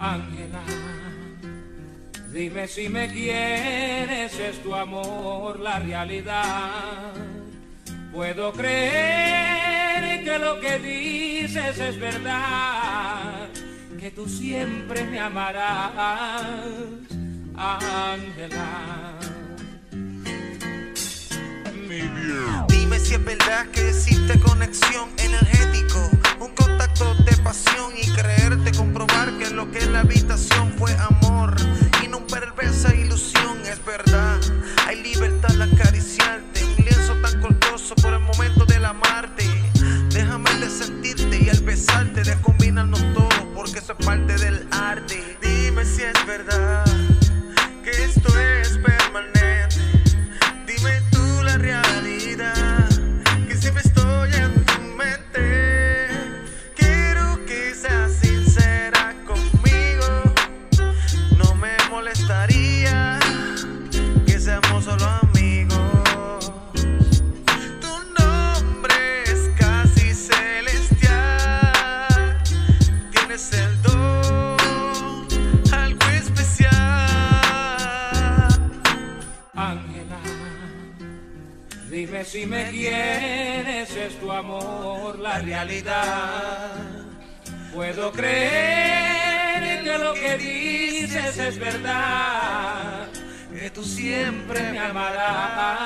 Ángela, dime si me quieres, es tu amor la realidad. Puedo creer que lo que dices es verdad, que tú siempre me amarás, Ángela. Dime si es verdad que existe conexión energético, un contacto de pasión y creerte, comprobar que lo que en la habitación fue amor y no perversa ilusión, es verdad. Hay libertad al acariciarte, un lienzo tan cortoso por el momento del amarte. Déjame de sentirte y al besarte de combinarnos todo porque eso es parte del arte. Dime si es verdad El don, algo especial. Ángela, dime si me quieres, es tu amor la realidad. Puedo creer que lo que dices es verdad, que tú siempre me amarás,